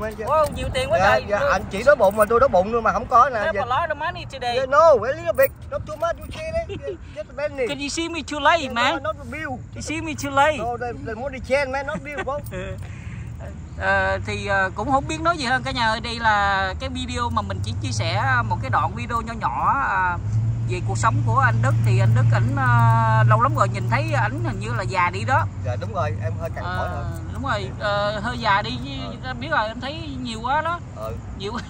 Wow, nhiều tiền quá dạ, trời. dạ, anh chỉ đói bụng mà tôi đói bụng luôn mà không có nè. have Dạ. a lot of money today. Yeah, no, a little bit, not too much. You see it? Just a penny. Can you see me too late, man? No, not bill. You see me too late. No, the, the money chain, man, not bill, bro. Ờ, thì ờ, cũng không biết nói gì hơn cả nhà ơi đây là cái video mà mình chỉ chia sẻ một cái đoạn video nho nhỏ à, về cuộc sống của anh Đức thì anh Đức ảnh ờ, lâu lắm rồi nhìn thấy ảnh hình như là già đi đó Dạ đúng rồi, em hơi cằn cỗi thôi. Ờ, đúng rồi ờ, hơi già đi chứ ta biết rồi em thấy nhiều quá đó Ừ. nhiều quá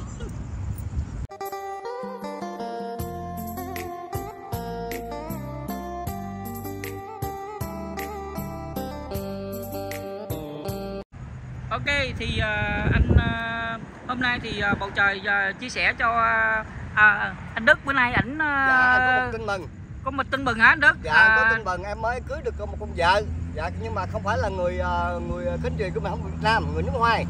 Ok thì ờ, anh ờ, hôm nay thì ờ, bầu trời ờ, chia sẻ cho ờ, à, anh Đức bữa nay ảnh ờ, Dạ, có một tin mừng. có một tin mừng hả anh Đức? Dạ, À, có tin mừng em mới cưới được một con vợ. Dạ, nhưng mà không phải là người ờ, người kính truyền của mình không Việt Nam, người nước ngoài.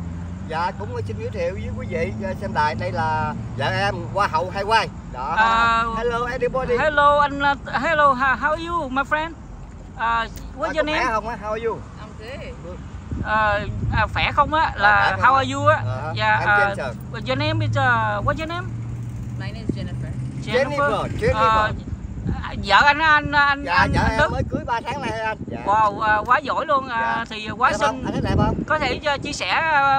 Dạ, cũng xin giới thiệu với quý vị ờ, xem đài đây là vợ em Hoa hậu hai quay. Đó. Ờ, Hello everybody. Hello anh hello how are you my friend? Uh, what's Ờ, your name? khỏe không á? How are you? Ờ, à, khỏe không á là khỏe không how are you á? Ờ, Yeah, I'm uh, your name is uh, what's your name? Jennifer. Jennifer. Ờ, vợ anh anh anh Dạ, anh, dạ anh em Đức. mới cưới 3 tháng nay anh. Dạ. Wow, à, quá giỏi luôn. À, Dạ. thì quá Đẹp xinh. không? Anh thấy đẹp không? Có thể cho chia sẻ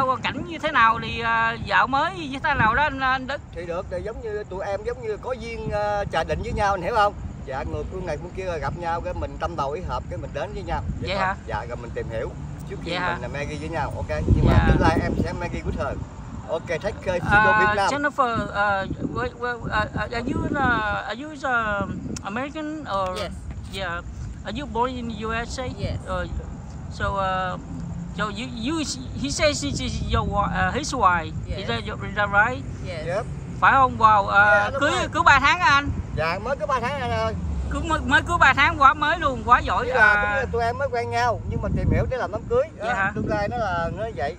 hoàn cảnh như thế nào thì à, dạo mới như thế nào đó anh anh Đức? thì được thì giống như tụi em giống như có duyên uh, trà định với nhau anh hiểu không dạ người phương này phương kia gặp nhau cái mình tâm đầu ý hợp cái mình đến với nhau Vậy thôi. hả? dạ rồi mình tìm hiểu trước khi Vậy hả? mình là Maggie với nhau ok nhưng mà Dạ. tương lai em sẽ Maggie của thời ok take care Uh, Việt Nam Jennifer, uh, wait, wait, uh, are you uh, are you uh, American or Yes. yeah? Are you born in USA? Yes. Uh, so uh, so you you he says this is your uh, his wife. Is Yes. that, your- is that right? Yes. Yep. Phải không? Wow. Uh, Yeah, cưới rồi. cưới 3 tháng anh. dạ mới có 3 tháng anh ơi Cứ mới, mới cưới 3 tháng quá mới luôn, quá giỏi. Là, À, tức là tụi em mới quen nhau nhưng mà tìm hiểu để làm đám cưới Vậy Đó, hả? tương lai nó là nó vậy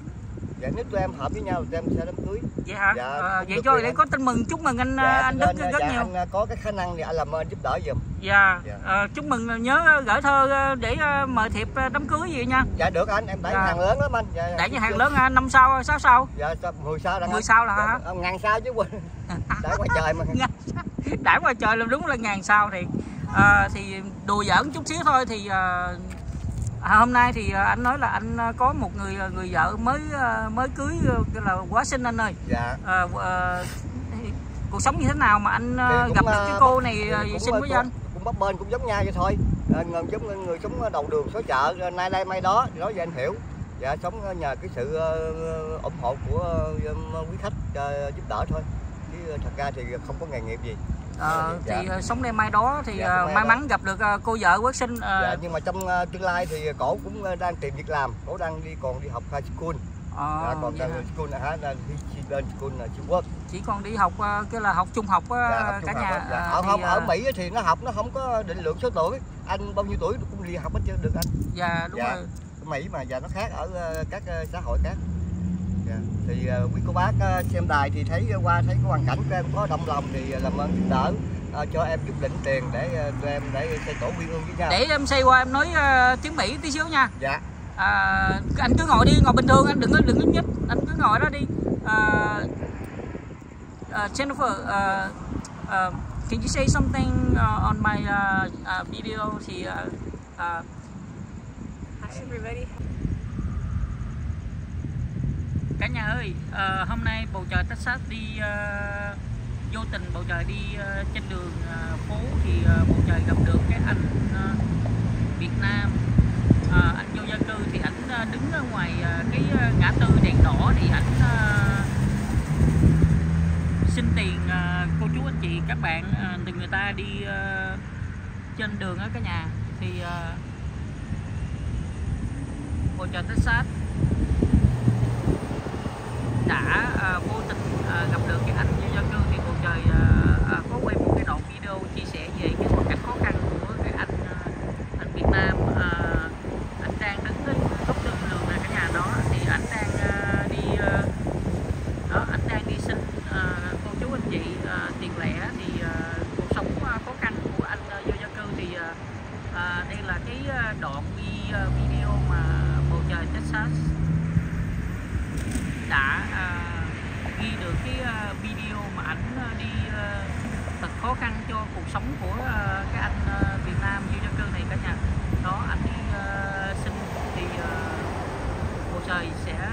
dạ nếu tụi em hợp với nhau tụi em sẽ đám cưới vậy hả? Dạ, Ờ, cũng vậy cho để anh. có tin mừng chúc mừng anh dạ, anh Đức rất dạ, nhiều. anh ờ, có cái khả năng thì anh làm ơn giúp đỡ giùm Dạ. Dạ. Ờ, chúc mừng nhớ gửi thơ ờ, để ờ, mời thiệp ờ, đám cưới gì nha. dạ được anh em đẩy Dạ. hàng lớn lắm anh dạ, Để cho hàng lớn ờ, năm sau sáu sau. dạ 10 sao đang Mười sao là hả? dạ, ngàn sao chứ quên đã qua trời mà Đã ngoài trời là đúng là ngàn sao thì ờ, thì đùa giỡn chút xíu thôi thì ờ, à, hôm nay thì ờ, anh nói là anh ờ, có một người người vợ mới mới cưới là quá xinh anh ơi. dạ. Ờ, ờ, cuộc sống như thế nào mà anh gặp được cái cô này xinh với anh? cũng bấp bên cũng giống nhau vậy thôi. À, ngờ- giống người sống đầu đường số chợ nay đây mai đó thì nói vậy anh hiểu. Dạ sống nhờ cái sự ủng hộ của quý khách giúp đỡ thôi. Chứ thật ra thì không có nghề nghiệp gì Ờ, Dạ. thì ờ, sống đêm mai đó thì Dạ, ờ, may may đó. mắn gặp được ờ, cô vợ quá xinh ờ, dạ, nhưng mà trong tương lai thì cổ cũng đang tìm việc làm cổ đang đi còn đi học high school ờ, dạ, còn hả? school là đang đi learn school là she work chỉ còn đi học cái là học trung học dạ, học cả trung nhà dạ. Ở thì, không ở Mỹ thì nó học nó không có định lượng số tuổi anh bao nhiêu tuổi cũng đi học hết trơn được anh dạ đúng Dạ. rồi Mỹ mà và nó khác ở các xã hội khác dạ. thì ờ, quý cô bác ờ, xem đài thì thấy ờ, qua thấy cái hoàn cảnh của em có động lòng thì ờ, làm ơn giúp đỡ ờ, cho em chút đỉnh tiền để ờ, tụi em để xây tổ quy ương với nhau. Để em xây qua em nói ờ, tiếng mỹ tí xíu nha. Dạ. À, anh cứ ngồi đi ngồi bình thường anh đừng có đừng có nhích anh cứ ngồi đó đi. À, à, Jennifer uh, uh, can you say something uh, on my uh, uh, video thì uh, uh, Hi everybody cả nhà ơi à, hôm nay bầu trời Texas đi à, vô tình bầu trời đi à, trên đường à, phố thì à, bầu trời gặp được cái anh à, Việt Nam. À, anh vô gia cư thì ảnh à, đứng ở ngoài à, cái ngã tư đèn đỏ thì ảnh à, xin tiền à, cô chú anh chị các bạn à, từ người ta đi à, trên đường á cả nhà. Thì à, bầu trời Texas đã ờ, vô tình ờ, gặp được cái anh vô gia cư thì cuộc đời. Ờ, à, à, có quay một cái đoạn video chia sẻ về cái hoàn cảnh khó khăn của cái anh à, anh Việt Nam à, anh đang đứng ở góc đường đường này cả nhà đó thì anh đang à, đi à, đó anh đang đi xin à, cô chú anh chị à, tiền lẻ thì à, cuộc sống à, khó khăn của anh à, vô gia cư thì à, à, đây là cái à, đoạn vi- à, video mà bầu trời Texas cái ờ, video mà ảnh ờ, đi ờ, thật khó khăn cho cuộc sống của ờ, cái anh ờ, Việt Nam du dân cư này cả nhà. Đó anh đi xin thì ờ, Bầu Trời sẽ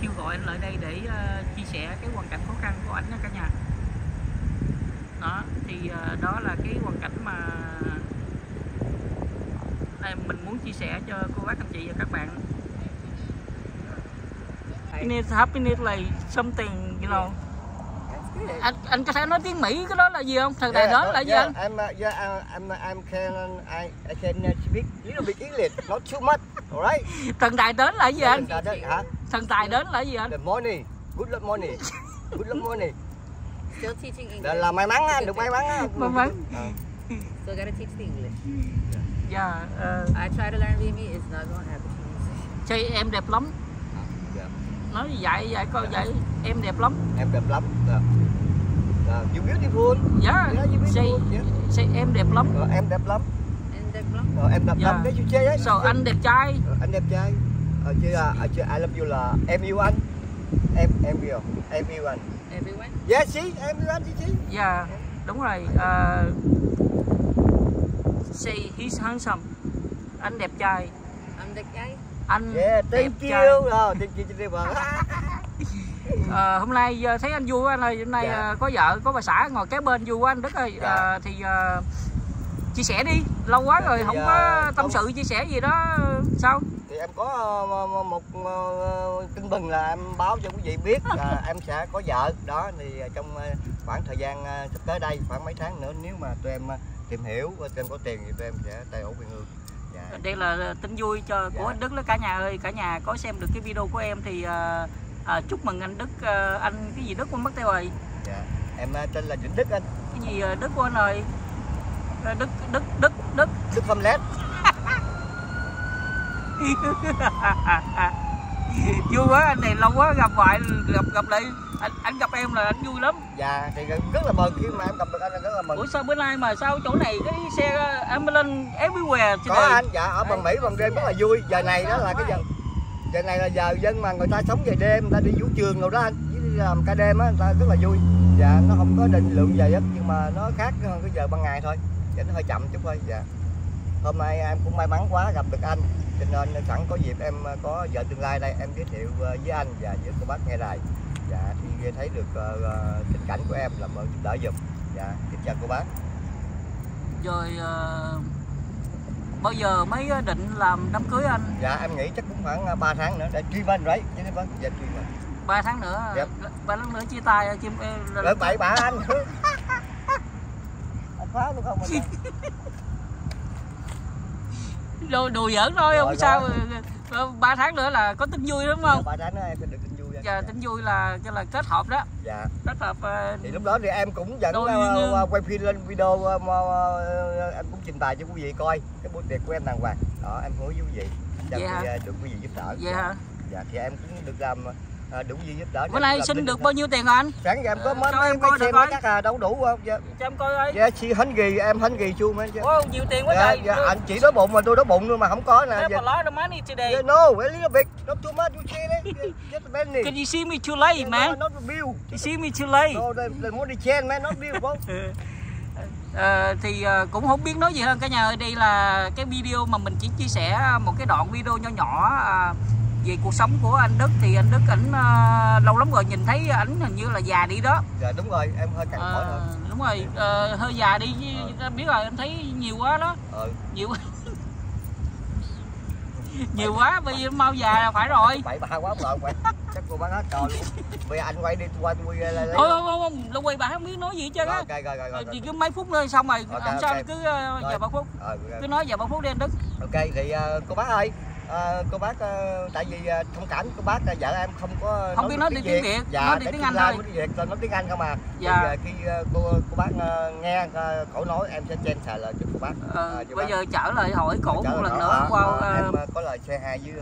kêu gọi anh lại đây để chia sẻ cái hoàn cảnh khó khăn của ảnh nha cả nhà. Đó thì đó là cái hoàn cảnh mà em mình muốn chia sẻ cho cô bác anh chị và các bạn. Happiness happiness like something you know anh anh có thể nói tiếng Mỹ cái đó là gì không thần tài Yeah, đó uh, là gì yeah, anh I'm, uh, yeah, uh, I'm, I'm can, I, I can uh, speak little bit English, not too much, alright? thần tài đến là gì anh Đó, đó, hả? thần tài đến là gì anh The morning, good luck morning, good luck morning. Still teaching Là, English. là may mắn á, được may mắn á. May mắn. Ờ. Still gotta teach the English. dạ ờ, I try to learn Vietnamese. It's not gonna happen. chơi em đẹp lắm. Nói dạy dạy coi dạy em đẹp lắm Em đẹp lắm. Dạ. Dạ, You beautiful. dạ Yeah, you say beautiful. Yeah. say em đẹp lắm Ờ, em đẹp lắm. And the blonde. Ờ, em đẹp Dạ. lắm. Đấy, you say đấy. so anh đẹp trai Ờ, anh đẹp trai. Ờ, chứ, là, ờ, chứ I love you là em yêu anh. Em em yêu. Em yêu anh. Everyone. Yes, see, em yêu anh, chị chị. dạ đúng rồi ờ, say he's handsome anh đẹp trai I'm the guy. Anh Yeah, thank trai you. Rồi, thank you, thank you. Vâng. Ờ, hôm nay ờ, thấy anh vui quá anh ơi hôm nay Dạ. ờ, có vợ có bà xã ngồi kế bên vui quá anh Đức ơi Dạ. Ờ, thì ờ, chia sẻ đi lâu quá Dạ, rồi thì, không có tâm không- sự chia sẻ gì đó sao thì em có một tin mừng là em báo cho quý vị biết là em sẽ có vợ đó thì trong khoảng thời gian sắp tới đây khoảng mấy tháng nữa nếu mà tụi em tìm hiểu và tụi em có tiền thì tụi em sẽ tay ổ quê hương. Đây là tin vui cho của Dạ. anh Đức đó. Cả nhà ơi cả nhà có xem được cái video của em thì ờ, ờ, chúc mừng anh Đức ờ, anh cái gì Đức quên mất tiêu rồi. Dạ em ờ, tên là Vĩnh Đức anh. Cái gì ờ, Đức ơi Ờ, Đức Đức Đức Đức. Đức Homeless vui quá anh này lâu quá gặp ngoại gặp gặp lại anh, anh gặp em là anh vui lắm. Dạ thì rất là mừng khi mà em gặp được anh là rất là mừng. Ủa sao bữa nay mà sao chỗ này cái xe ambulance everywhere có anh dạ ở bằng Mỹ bằng đêm rất là vui. Giờ này đó là cái giờ giờ này là giờ dân mà người ta sống về đêm người ta đi vũ trường rồi đó anh. Với đi làm ca đêm á người ta rất là vui. Dạ nó không có định lượng giờ giấc nhưng mà nó khác hơn cái giờ ban ngày thôi. Dạ nó hơi chậm chút thôi dạ. Hôm nay em cũng may mắn quá gặp được anh. Cho nên sẵn có dịp em có vợ tương lai đây em giới thiệu ờ, với anh và với cô bác nghe đài dạ thì thấy được ờ, tình cảnh của em làm ơn giúp đỡ giùm. Dạ xin chào cô bác. Rồi ờ, bao giờ mới định làm đám cưới anh? Dạ em nghĩ chắc cũng khoảng 3 tháng nữa để truy bên đấy chứ vâng dạ truy bên. Ba tháng nữa Yep. ba tháng nữa chia tay chim Lợi bậy bạ anh. Anh phá luôn không anh đồ đùa giỡn thôi Rồi, không sao ba tháng nữa là có tin vui đúng không? Ba tháng nữa em sẽ được giờ dạ. tin vui là cái là kết hợp đó. Dạ. Kết hợp ờ, thì lúc đó thì em cũng dẫn Đôi ờ, quay phim lên video mà, ờ, em cũng trình bày cho quý vị coi cái buổi tiệc của em đàng hoàng. Đó em hứa với quý vị. Chắc thì, được quý vị giúp đỡ. Hả? Dạ thì em cũng được làm ờ, đủ gì giúp đỡ bữa nay xin được bao nhiêu tiền anh sáng giờ em có Ờ, mấy mấy em mấy xem coi. chắc là đâu đủ không dạ cho em coi ơi dạ chị hấn gì em hấn gì chu mấy chứ wow nhiều tiền quá dạ, trời dạ, anh chỉ đói bụng mà tôi đói bụng luôn mà không có nè dạ. lot of money today Yeah, no, a little bit, not too much. You see it? Just penny. can you see me too late Yeah, man No, not bill. you see me too late No, the, the money chain, man, not bill, bro. Ờ, thì ờ, cũng không biết nói gì hơn cả nhà ơi đây là cái video mà mình chỉ chia sẻ một cái đoạn video nho nhỏ à, về cuộc sống của anh Đức thì anh Đức ảnh ờ, lâu lắm rồi nhìn thấy ảnh hình như là già đi đó Dạ đúng rồi, em hơi cằn cỗi thôi. Ờ, đúng rồi ờ, hơi già đi chứ biết rồi em thấy nhiều quá đó Ờ, nhiều quá nhiều quá bây giờ mau già là phải rồi bậy bạ quá bợ quay. Chắc cô bán hết trò luôn. Bây giờ anh quay đi, qua tôi lấy lấy. thôi không không không lúc quay bà không biết nói gì hết trơn á Ok, rồi, rồi, rồi. chỉ rồi. cứ mấy phút nữa xong rồi Ok, không sao ok. cứ uh, Rồi. giờ ba phút Ờ, cứ rồi. nói giờ ba phút đi anh Đức Ok, thì ờ, cô bác ơi, ờ, cô bác ờ, tại vì ờ, thông cảm cô bác vợ em không có Không biết nói tiếng Việt, dạ, nói tiếng Anh thôi. tiếng Việt, nói tiếng Anh không à. Dạ. Thì khi cô cô bác nghe khẩu nói em sẽ chen xài lời cho cô bác. Ờ, cho bây bác. giờ trở lại hỏi cổ Dạ, một lần nữa qua em có lời C2 với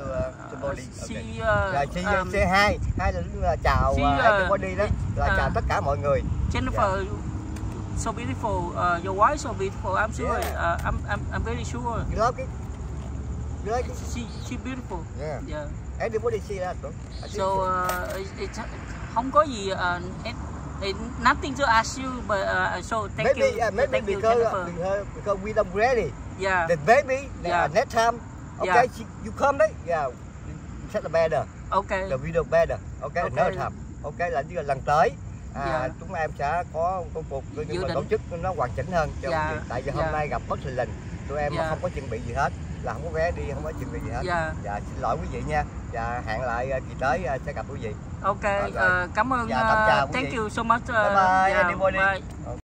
uh, Body. si Okay. uh, Rồi, C, um, C2, hai là chào uh, ờ, everybody đó, là chào tất cả mọi người. Jennifer so beautiful uh, your wife so beautiful I'm sure Yeah. uh, I'm, I'm I'm very sure You love it? You it? she she beautiful Yeah. yeah Everybody see that, bro. I so uh, it- it's không có gì uh, em- Eh, nothing to ask you, but uh, so thank maybe you, yeah, maybe thank you, because, Jennifer. because because we don't ready. Yeah, The baby Yeah. uh, next time. Okay, Yeah. she, you come đấy. Yeah, you set the better. okay. The video better. Okay, Okay. another time. Okay là như là lần tới. À, Dạ. chúng em sẽ có công cuộc nhưng Dự mà tổ chức nó hoàn chỉnh hơn cho vị. tại vì hôm Dạ. nay gặp bất thình lình tụi em Dạ. không có chuẩn bị gì hết là không có vé đi không có chuẩn bị gì hết Yeah, dạ xin lỗi quý vị nha và hẹn lại kỳ tới uh, sẽ gặp quý vị rồi. Uh, cảm ơn. Dạ, Uh, thank you so much. Uh, Bye bye, yeah, everybody. bye.